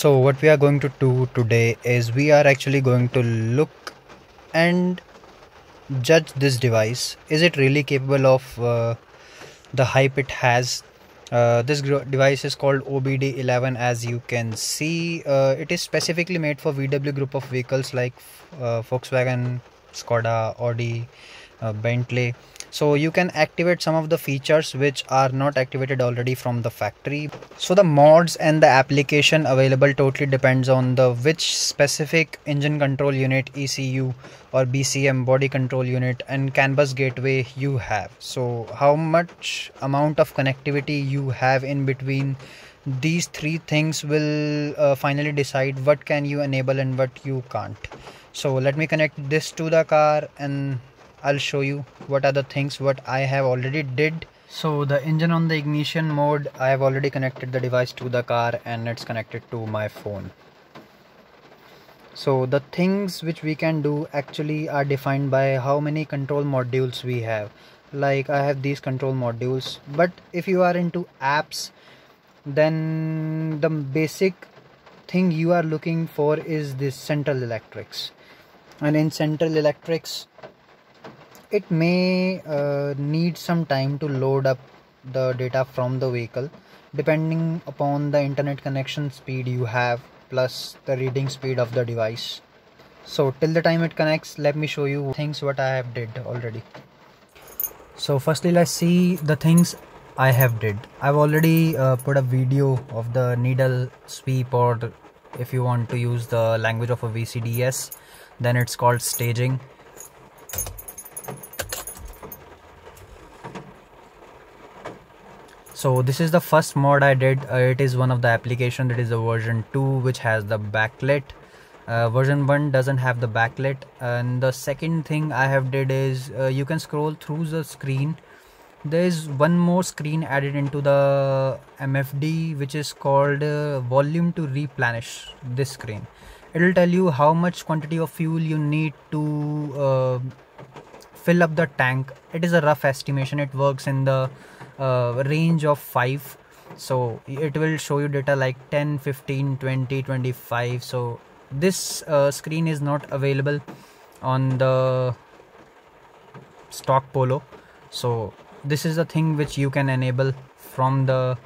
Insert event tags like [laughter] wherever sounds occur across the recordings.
So what we are going to do today is we are actually going to look and judge this device. Is it really capable of uh, the hype it has? Uh, this device is called OBD11 as you can see. Uh, it is specifically made for VW group of vehicles like uh, Volkswagen, Skoda, Audi, uh, Bentley so you can activate some of the features which are not activated already from the factory. So the mods and the application available totally depends on the which specific engine control unit ECU or BCM body control unit and canbus gateway you have. So how much amount of connectivity you have in between these three things will uh, finally decide what can you enable and what you can't. So let me connect this to the car and I'll show you what are the things what I have already did. So the engine on the ignition mode I have already connected the device to the car and it's connected to my phone. So the things which we can do actually are defined by how many control modules we have. Like I have these control modules but if you are into apps then the basic thing you are looking for is this central electrics. And in central electrics it may uh, need some time to load up the data from the vehicle. Depending upon the internet connection speed you have plus the reading speed of the device. So till the time it connects let me show you things what i have did already. So firstly let's see the things i have did. I've already uh, put a video of the needle sweep or if you want to use the language of a vcds then it's called staging so this is the first mod I did. Uh, it is one of the application that is a version 2 which has the backlit. Uh, version 1 doesn't have the backlit. And the second thing I have did is uh, you can scroll through the screen. There is one more screen added into the MFD which is called uh, volume to replenish this screen. It will tell you how much quantity of fuel you need to uh, fill up the tank. It is a rough estimation. It works in the uh, range of 5 so it will show you data like 10 15 20 25 so this uh, screen is not available on the stock polo. So this is the thing which you can enable from the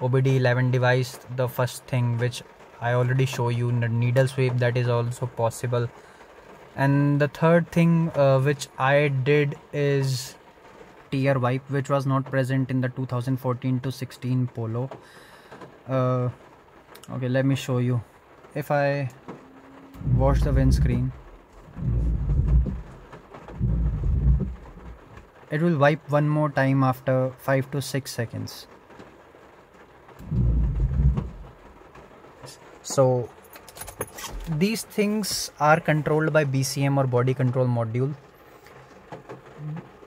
OBD11 device. The first thing which I already show you the needle sweep that is also possible. And the third thing uh, which I did is tear wipe which was not present in the 2014 to 16 polo. Uh, okay let me show you. If I wash the windscreen it will wipe one more time after 5 to 6 seconds. So these things are controlled by BCM or body control module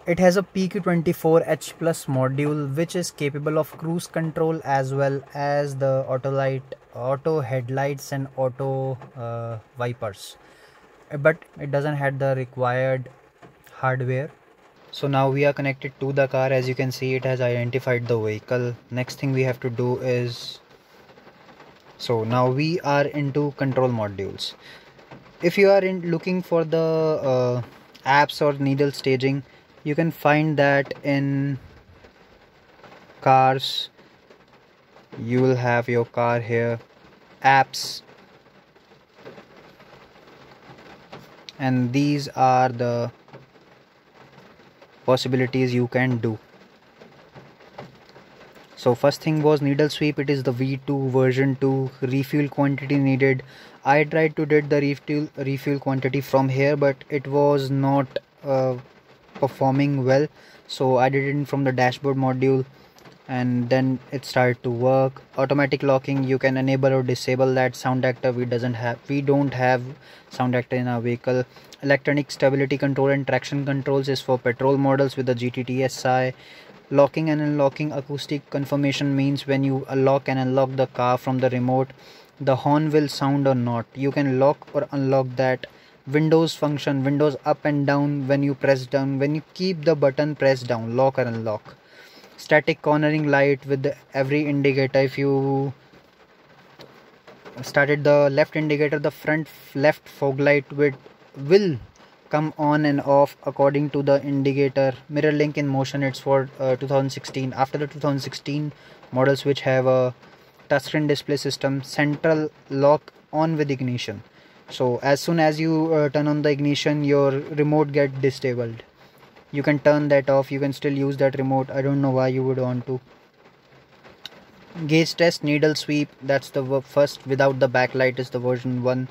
it has a PQ24H plus module which is capable of cruise control as well as the auto light, auto headlights and auto uh, wipers. But it doesn't have the required hardware. So now we are connected to the car as you can see it has identified the vehicle. Next thing we have to do is so now we are into control modules. If you are in looking for the uh, apps or needle staging you can find that in cars. You will have your car here. Apps. And these are the possibilities you can do. So first thing was needle sweep. It is the v2 version 2 refuel quantity needed. I tried to did the refuel refuel quantity from here but it was not uh, performing well. So I did it from the dashboard module and then it started to work. Automatic locking you can enable or disable that sound actor. We doesn't have we don't have sound actor in our vehicle. Electronic stability control and traction controls is for petrol models with the GTTSI locking and unlocking acoustic confirmation means when you lock and unlock the car from the remote the horn will sound or not. You can lock or unlock that windows function windows up and down when you press down when you keep the button pressed down lock or unlock. Static cornering light with every indicator. If you started the left indicator the front left fog light will will come on and off according to the indicator. MirrorLink in motion it's for uh, 2016 after the 2016 models which have a touchscreen display system central lock on with ignition so as soon as you uh, turn on the ignition your remote get disabled. You can turn that off. You can still use that remote. I don't know why you would want to. Gauge test needle sweep that's the first. Without the backlight is the version 1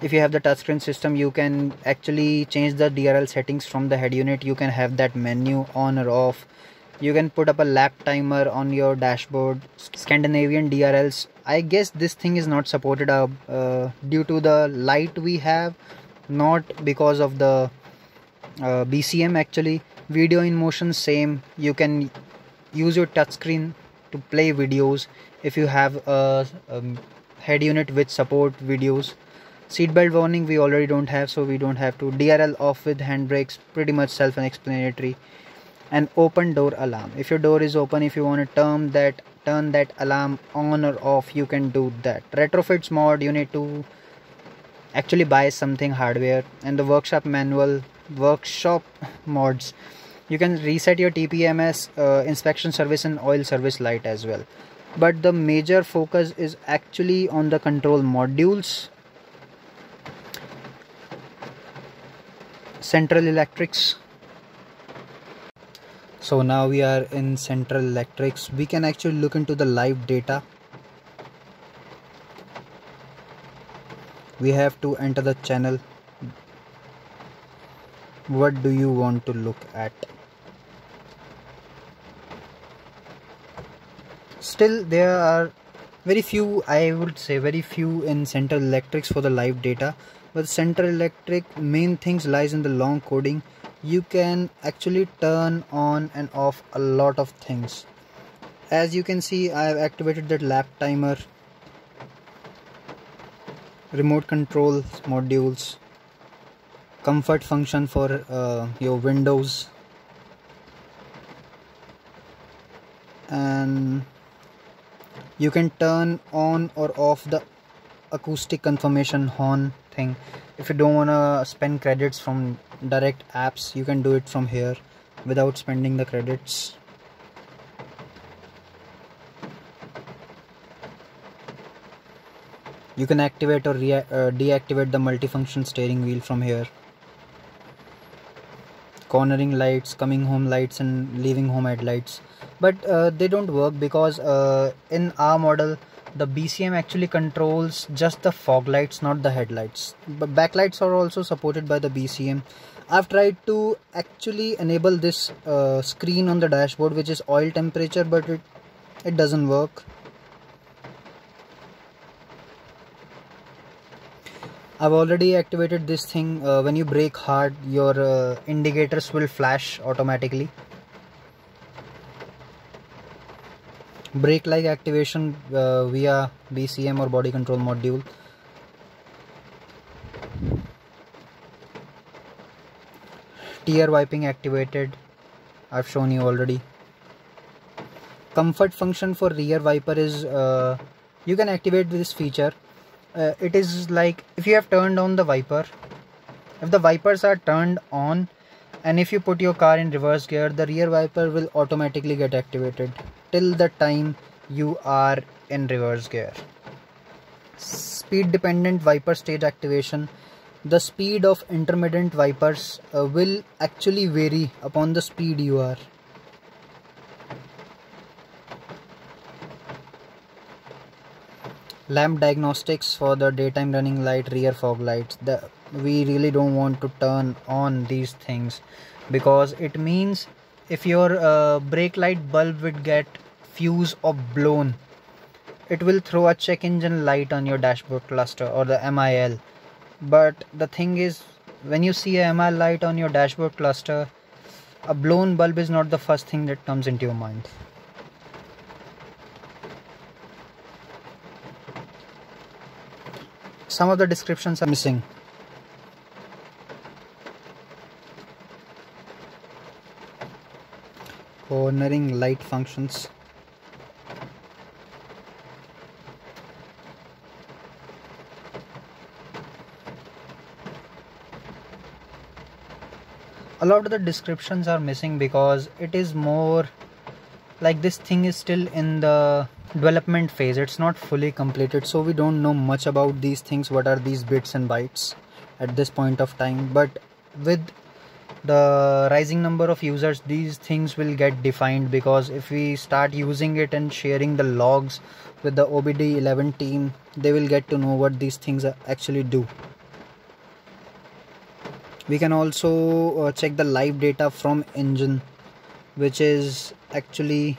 if you have the touchscreen system you can actually change the DRL settings from the head unit. You can have that menu on or off you can put up a lap timer on your dashboard. Scandinavian DRLs I guess this thing is not supported uh, uh, due to the light we have not because of the uh, BCM actually. Video in motion same. You can use your touchscreen to play videos if you have a, a um, head unit which support videos. Seatbelt warning we already don't have so we don't have to. DRL off with handbrakes pretty much self-explanatory. and open door alarm. If your door is open if you want to turn that turn that alarm on or off you can do that. Retrofits mod you need to actually buy something hardware. And the workshop manual workshop [laughs] mods you can reset your TPMS uh, inspection service and oil service light as well. But the major focus is actually on the control modules. Central electrics so now we are in central electrics. We can actually look into the live data. We have to enter the channel. What do you want to look at? Still there are very few i would say very few in central electrics for the live data. But central electric main things lies in the long coding you can actually turn on and off a lot of things. As you can see I have activated that lap timer remote control modules comfort function for uh, your windows and you can turn on or off the acoustic confirmation horn thing if you don't want to spend credits from direct apps you can do it from here without spending the credits. You can activate or uh, deactivate the multifunction steering wheel from here. Cornering lights coming home lights and leaving home headlights. But uh, they don't work because uh, in our model the BCM actually controls just the fog lights not the headlights. But backlights are also supported by the BCM I've tried to actually enable this uh, screen on the dashboard which is oil temperature but it it doesn't work. I've already activated this thing uh, when you brake hard your uh, indicators will flash automatically brake like activation uh, via BCM or body control module. TR wiping activated. I've shown you already. Comfort function for rear wiper is uh, you can activate this feature. Uh, it is like if you have turned on the wiper if the wipers are turned on and if you put your car in reverse gear the rear wiper will automatically get activated till the time you are in reverse gear. Speed dependent wiper stage activation. The speed of intermittent wipers uh, will actually vary upon the speed you are. Lamp diagnostics for the daytime running light rear fog lights the we really don't want to turn on these things because it means if your uh, brake light bulb would get fuse or blown it will throw a check engine light on your dashboard cluster or the MIL but the thing is when you see a MIL light on your dashboard cluster a blown bulb is not the first thing that comes into your mind. Some of the descriptions are missing cornering light functions. A lot of the descriptions are missing because it is more like this thing is still in the development phase. It's not fully completed so we don't know much about these things what are these bits and bytes at this point of time. But with the rising number of users these things will get defined because if we start using it and sharing the logs with the obd11 team they will get to know what these things actually do. We can also uh, check the live data from engine which is actually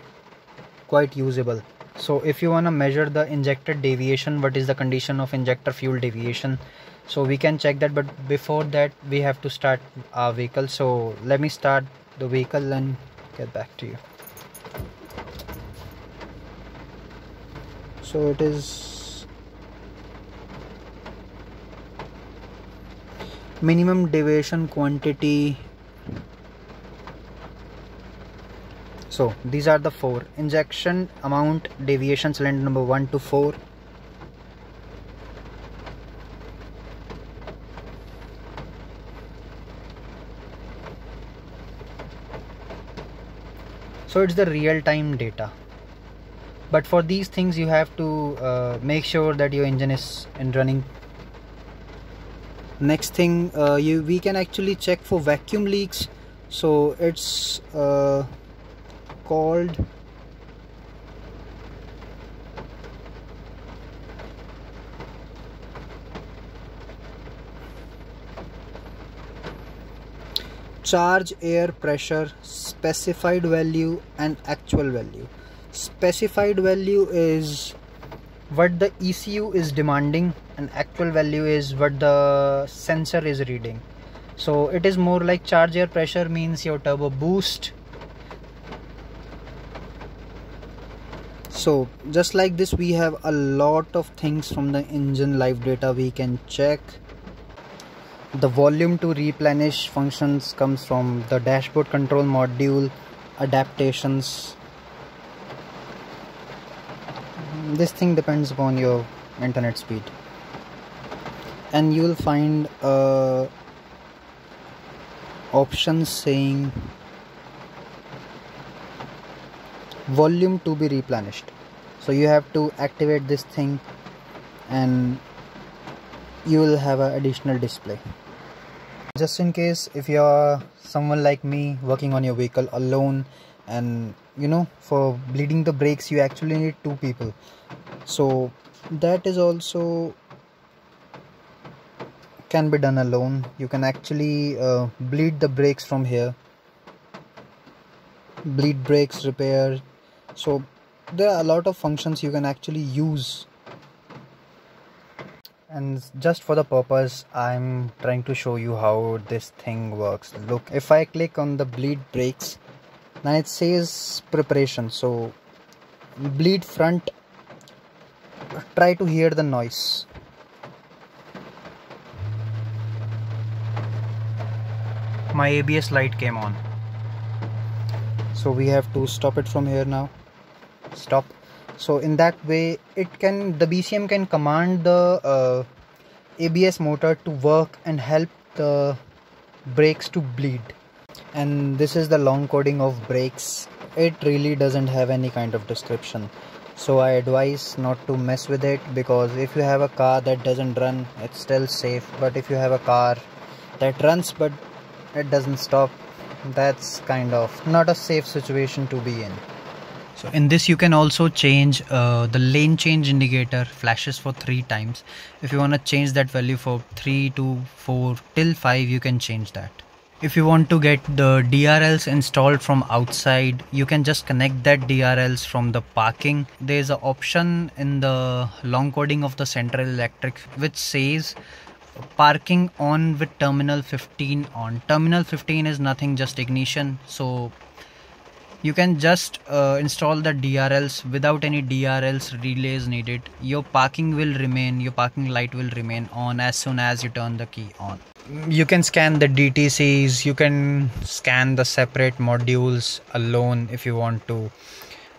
quite usable. So if you want to measure the injected deviation what is the condition of injector fuel deviation so we can check that but before that we have to start our vehicle. So let me start the vehicle and get back to you. So it is minimum deviation quantity. So these are the four. Injection amount deviation cylinder number one to four so it's the real-time data. But for these things you have to uh, make sure that your engine is in running. Next thing uh, you we can actually check for vacuum leaks. So it's uh, called charge air pressure specified value and actual value. Specified value is what the ECU is demanding and actual value is what the sensor is reading. So it is more like charge air pressure means your turbo boost. So just like this we have a lot of things from the engine live data we can check the volume to replenish functions comes from the dashboard control module adaptations. This thing depends upon your internet speed. And you will find uh, options saying volume to be replenished. So you have to activate this thing and you will have an additional display just in case if you're someone like me working on your vehicle alone and you know for bleeding the brakes you actually need two people. So that is also can be done alone. You can actually uh, bleed the brakes from here. Bleed brakes repair. So there are a lot of functions you can actually use and just for the purpose I'm trying to show you how this thing works. Look if I click on the bleed brakes then it says preparation. So bleed front try to hear the noise. My ABS light came on. So we have to stop it from here now. Stop so in that way it can the BCM can command the uh, ABS motor to work and help the brakes to bleed. And this is the long coding of brakes. It really doesn't have any kind of description. So I advise not to mess with it because if you have a car that doesn't run it's still safe. But if you have a car that runs but it doesn't stop that's kind of not a safe situation to be in so in this you can also change uh, the lane change indicator flashes for three times. If you want to change that value for 3 to 4 till 5 you can change that. If you want to get the DRLs installed from outside you can just connect that DRLs from the parking. There's an option in the long coding of the central electric which says parking on with terminal 15 on. Terminal 15 is nothing just ignition. So you can just uh, install the DRLs without any DRLs relays needed. Your parking will remain your parking light will remain on as soon as you turn the key on. You can scan the DTCs you can scan the separate modules alone if you want to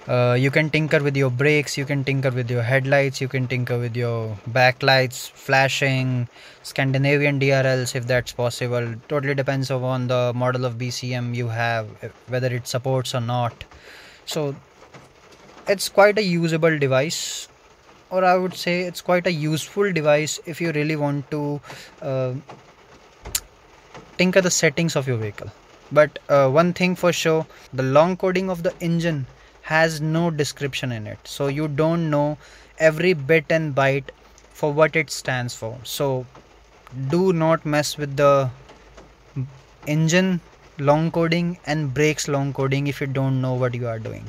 uh, you can tinker with your brakes you can tinker with your headlights you can tinker with your backlights flashing scandinavian drls if that's possible. Totally depends on the model of bcm you have whether it supports or not. So it's quite a usable device or i would say it's quite a useful device if you really want to uh, tinker the settings of your vehicle. But uh, one thing for sure the long coding of the engine has no description in it. So you don't know every bit and byte for what it stands for. So do not mess with the engine long coding and brakes long coding if you don't know what you are doing.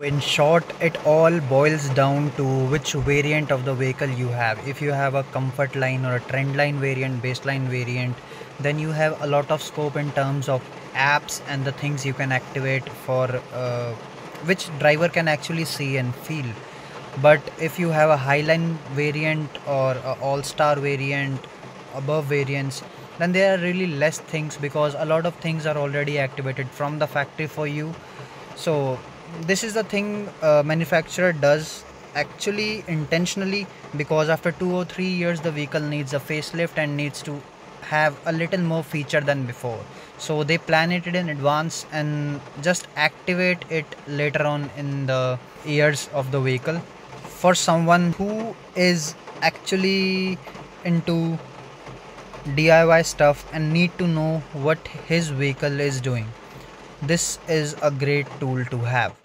In short it all boils down to which variant of the vehicle you have. If you have a comfort line or a trend line variant baseline variant then you have a lot of scope in terms of apps and the things you can activate for uh, which driver can actually see and feel. But if you have a highline variant or all-star variant above variants then there are really less things because a lot of things are already activated from the factory for you. So this is the thing uh, manufacturer does actually intentionally because after two or three years the vehicle needs a facelift and needs to have a little more feature than before. So they plan it in advance and just activate it later on in the years of the vehicle. For someone who is actually into DIY stuff and need to know what his vehicle is doing this is a great tool to have